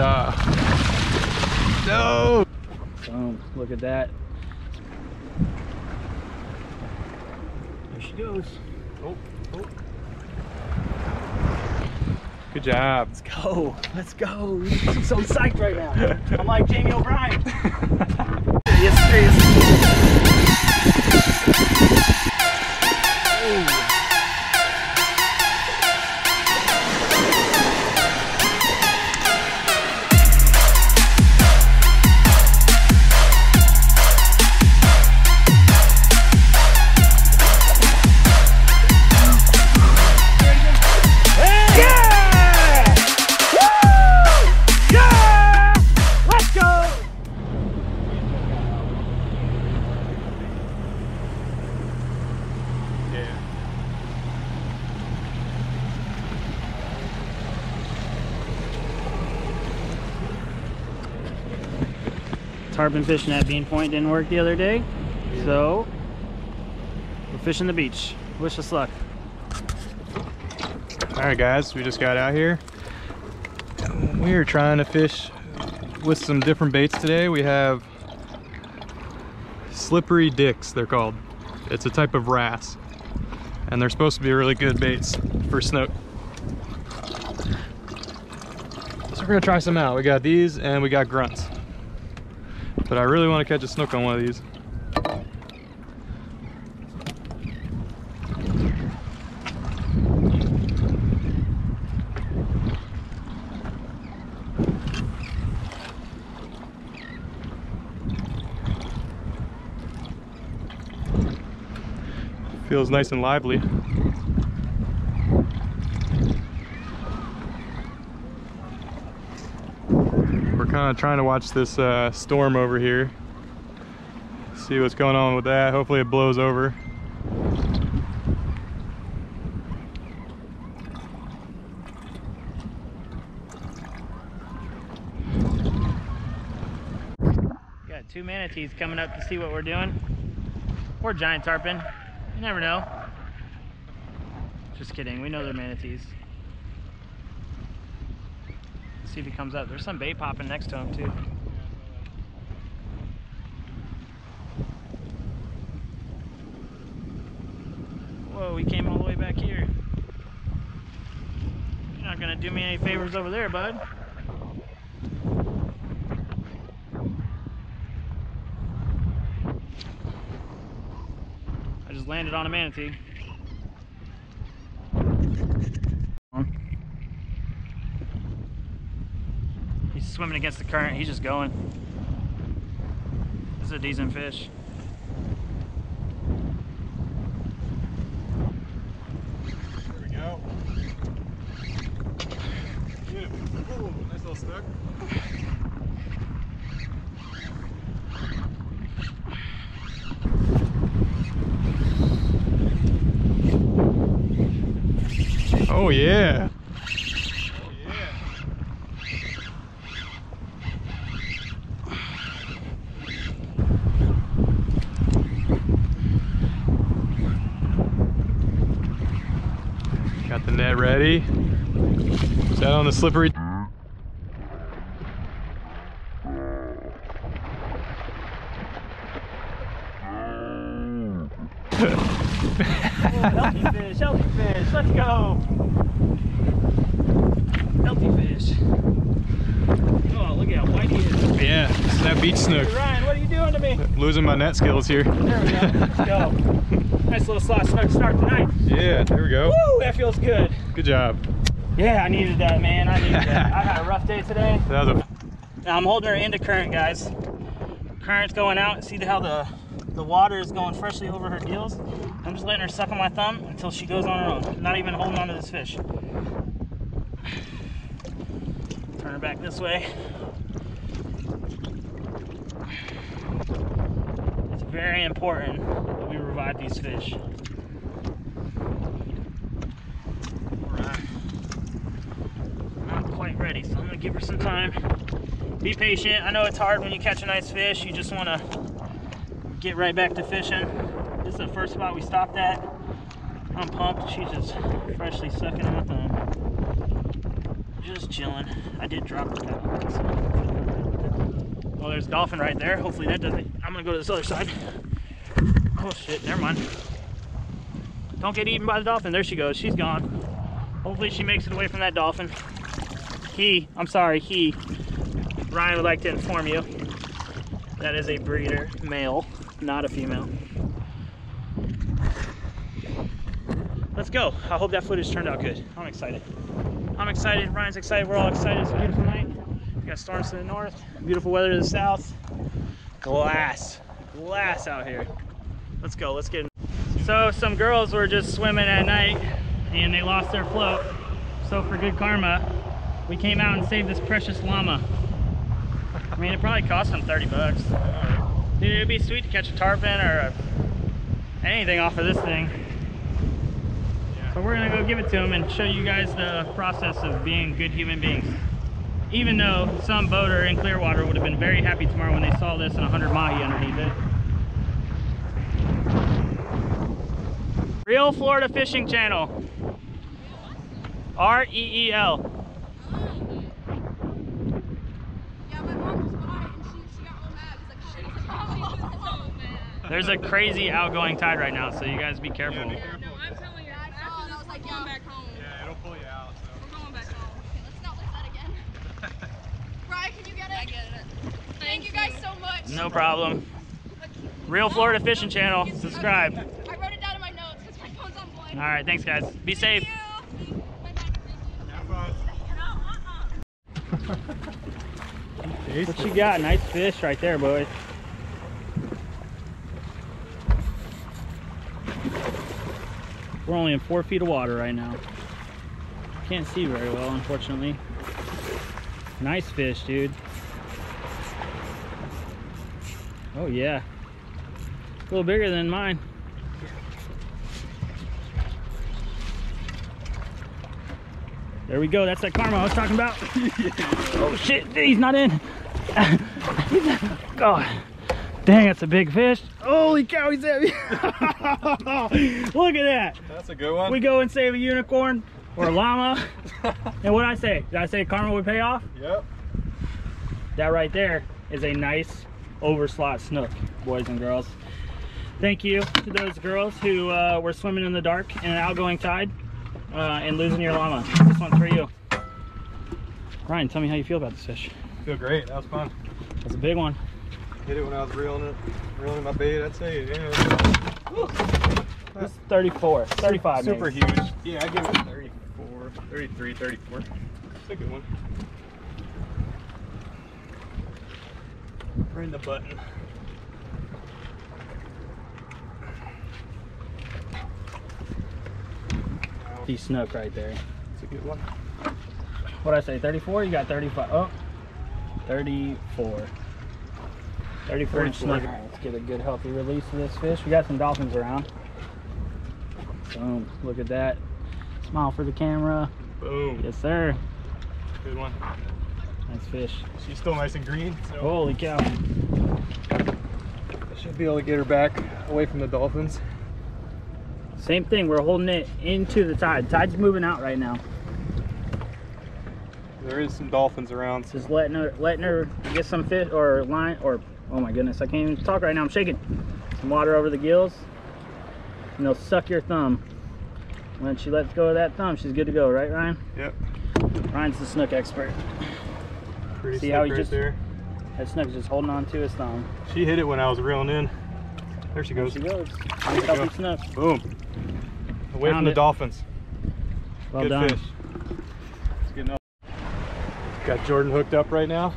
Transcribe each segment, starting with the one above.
stop. No! Boom, look at that. There she goes. Oh, oh. Good job. Let's go. Let's go. I'm so psyched right now. I'm like Jamie O'Brien. yes, serious. Yeah! Tarpon fishing at Bean Point didn't work the other day, so we're fishing the beach. Wish us luck. All right, guys, we just got out here. We are trying to fish with some different baits today. We have slippery dicks, they're called. It's a type of wrasse, and they're supposed to be really good baits for snook. So we're gonna try some out. We got these and we got grunts. But I really want to catch a snook on one of these. Feels nice and lively. Kind of trying to watch this uh, storm over here. See what's going on with that. Hopefully it blows over. Got two manatees coming up to see what we're doing. Or giant tarpon. You never know. Just kidding. We know they're manatees. See if he comes up. There's some bait popping next to him too. Whoa, we came all the way back here. You're not gonna do me any favors over there, bud. I just landed on a manatee. Swimming against the current. He's just going. This is a decent fish. There we go. nice little snook. Oh yeah. Net ready. Is that on the slippery? healthy fish, healthy fish. Let's go. Healthy fish. Oh, look at how white he is. Yeah, it's that beach snook. Doing to me? Losing my net skills here. There we go. Let's go. Nice little slot start tonight. Yeah, there we go. Woo, that feels good. Good job. Yeah, I needed that, man. I needed that. I had a rough day today. That was a Now I'm holding her into current, guys. Current's going out. See how the the water is going freshly over her gills? I'm just letting her suck on my thumb until she goes on her own. Not even holding on to this fish. Turn her back this way. It's very important that we revive these fish. Alright. Not quite ready, so I'm gonna give her some time. Be patient. I know it's hard when you catch a nice fish. You just want to get right back to fishing. This is the first spot we stopped at. I'm pumped. She's just freshly sucking on my thumb. Just chilling. I did drop the paddle. so- Well, there's a dolphin right there. Hopefully that doesn't. I'm gonna go to this other side. Oh shit, never mind. Don't get eaten by the dolphin. There she goes. She's gone. Hopefully she makes it away from that dolphin. He, I'm sorry, he, Ryan would like to inform you that is a breeder, male, not a female. Let's go. I hope that footage turned out good. I'm excited. I'm excited. Ryan's excited. We're all excited. It's a beautiful night. We got storms to the north, beautiful weather to the south. Glass, glass out here. Let's go. Let's get. In. So some girls were just swimming at night, and they lost their float. So for good karma, we came out and saved this precious llama. I mean, it probably cost them 30 bucks. Dude, it'd be sweet to catch a tarpon or a, anything off of this thing. So we're gonna go give it to him and show you guys the process of being good human beings. Even though some boater in Clearwater would have been very happy tomorrow when they saw this and 100 mahi underneath it. Reel Florida Fishing Channel. R L. Yeah, my mom was bought it and she, she got all mad because like, she was so mad. There's a crazy outgoing tide right now, so you guys be careful. Yeah, no, I'm telling you, I saw it and I was like, yeah, back home. Yeah, it'll pull you out. We're going back home. Okay, let's not like that again. Brian, can you get it? I get it. Thank you guys so much. No problem. Reel Florida Fishing Channel. Subscribe. I wrote it down in my notes because my phone's on voice. All right, thanks guys. Be safe. Thank you. You. What you got? Nice fish right there, boys. We're only in four feet of water right now. Can't see very well, unfortunately. Nice fish, dude. Oh yeah. A little bigger than mine. There we go. That's that karma I was talking about. Oh shit, he's not in. God. Dang, that's a big fish. Holy cow, he's heavy. Look at that. That's a good one. We go and save a unicorn or a llama. and what I say? Did I say karma would pay off? Yep. That right there is a nice overslot snook, boys and girls. Thank you to those girls who uh, were swimming in the dark in an outgoing tide uh, and losing your llama. This one's for you. Ryan, tell me how you feel about this fish. Feel great. That was fun. That's a big one. Hit it when I was reeling it, reeling my bait. I'd say, yeah. This is 34, 35 Super maybe. huge. Yeah, I give it 34, 33, 34. It's a good one. In the button. He snook right there. It's a good one. What I say, 34? You got 35. Oh, 34. 34 inch 34. snook. All right, let's get a good healthy release of this fish. We got some dolphins around. Boom, look at that. Smile for the camera. Boom. Yes, sir. Good one. Nice fish. She's still nice and green, so Holy cow. I should be able to get her back away from the dolphins. Same thing, we're holding it into the tide. Tide's moving out right now. There is some dolphins around. So Just letting her, letting her get some fish or line or, oh my goodness, I can't even talk right now, I'm shaking. Some water over the gills and they'll suck your thumb. When she lets go of that thumb, she's good to go, right Ryan? Yep. Ryan's the snook expert. Pretty See how he right just- there. That snook's just holding on to his thumb. She hit it when I was reeling in. There she goes. There she goes. There you Healthy go. snook. Boom. Away Found from the it. dolphins. Well Good done. fish. It's getting up. Got Jordan hooked up right now.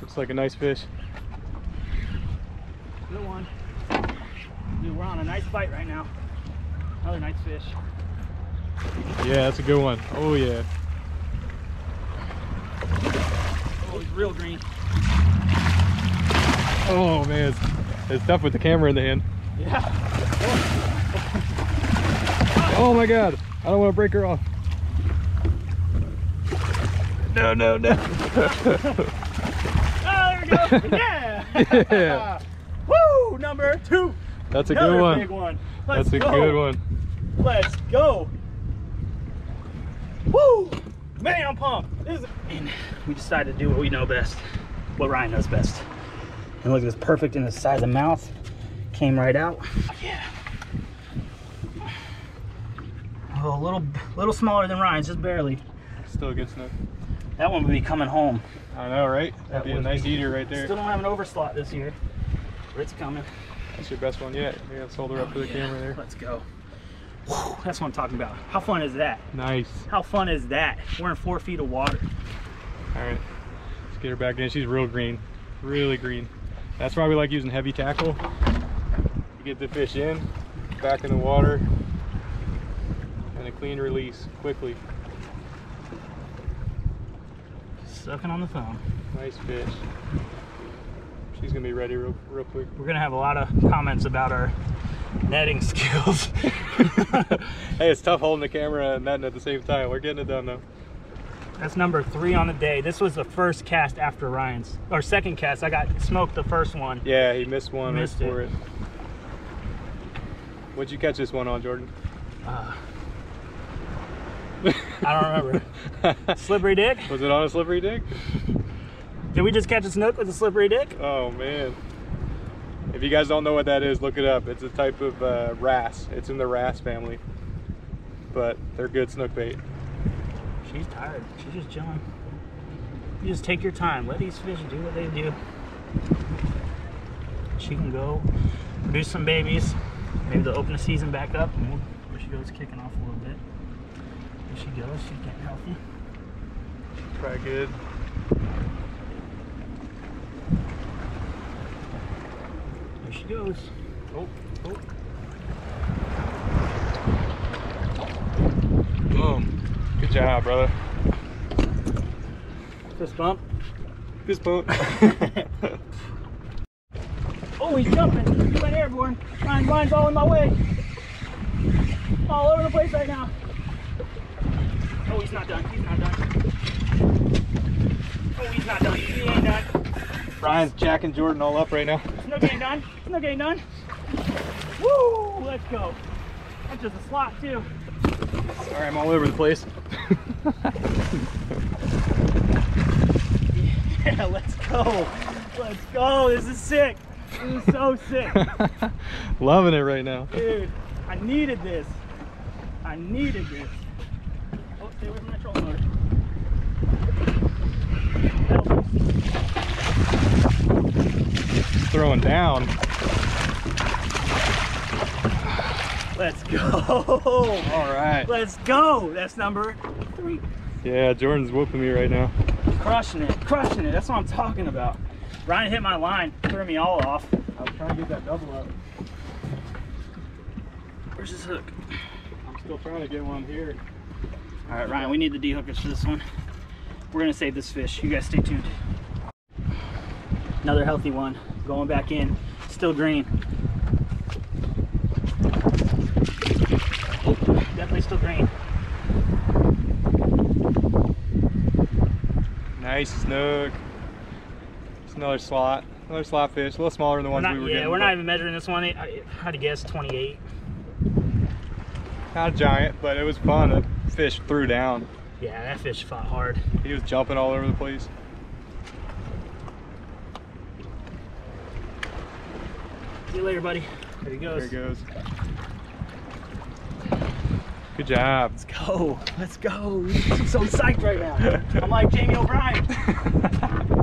Looks like a nice fish. Good one. Dude, we're on a nice bite right now. Another nice fish. Yeah, that's a good one. Oh yeah. Oh, he's real green. Oh man, it's, it's tough with the camera in the hand. Yeah. Oh my god, I don't want to break her off. No, no, no. Oh, there we go. Yeah. Yeah. Woo! Number two. That's a Another good one. big one. Let's That's a go. good one. Let's go. Woo! Man, I'm pumped. And we decided to do what we know best, what Ryan knows best. And look at this, perfect in the size of mouth. Came right out. Yeah. Oh, a little, little smaller than Ryan's, just barely. Still a good snook. That one would be coming home. I know, right? That That'd be a nice be- eater right there. Still don't have an overslot this year, but it's coming. That's your best one yet. Yeah, let's hold her up for the oh, Yeah, camera there. Let's go. Whew, that's what I'm talking about. How fun is that? Nice. How fun is that? We're in four feet of water. All right, let's get her back in. She's real green, really green. That's why we like using heavy tackle. You get the fish in, back in the water, and a clean release quickly. Sucking on the phone. Nice fish. She's gonna be ready real, real quick. We're gonna have a lot of comments about our netting skills. hey, it's tough holding the camera and netting at the same time. We're getting it done though. That's number three on the day. This was the first cast after Ryan's, or second cast. I got smoked the first one. Yeah, he missed one Missed right for it. it. What'd you catch this one on, Jordan? Uh, I don't remember. Slippery dick? Was it on a slippery dick? Did we just catch a snook with a slippery dick? Oh man. If you guys don't know what that is, look it up. It's a type of uh, wrasse. It's in the wrasse family. But they're good snook bait. She's tired. She's just chilling. You just take your time. Let these fish do what they do. She can go produce some babies. Maybe they'll open the season back up and we'll, there she goes kicking off a little bit. There she goes. She's getting healthy. Probably good. There she goes. Oh, oh. Boom. Good job, brother. Fist bump. Fist bump. Oh, he's jumping. He went airborne. Ryan, Ryan's all in my way. All over the place right now. Oh, he's not done. He's not done. Oh, he's not done. He ain't done. Brian's jacking Jordan all up right now. Snook ain't done. Snook ain't done. Woo! Let's go. That's just a slot, too. Sorry, I'm all over the place. Yeah, let's go. Let's go. This is sick. This is so sick. Loving it right now. Dude, I needed this. I needed this. Oh, stay away from that trolling motor. Throwing down. Let's go. All right. Let's go. That's number three. Yeah, Jordan's whooping me right now. Crushing it. Crushing it. That's what I'm talking about. Ryan hit my line, threw me all off. I was trying to get that double up. Where's his hook? I'm still trying to get one here. All right, Ryan, we need the D-hookers for this one. We're gonna save this fish. You guys stay tuned. Another healthy one, going back in, still green. Oh, definitely still green. Nice snook. It's another slot. Another slot fish. A little smaller than the ones not, we were yeah, getting. we're not even measuring this one. I, I had to guess 28. Not a giant, but it was fun. The fish threw down. Yeah, that fish fought hard. He was jumping all over the place. See you later, buddy. There he goes. There he goes. Good job. Let's go. Let's go. I'm so psyched right now. I'm like Jamie O'Brien.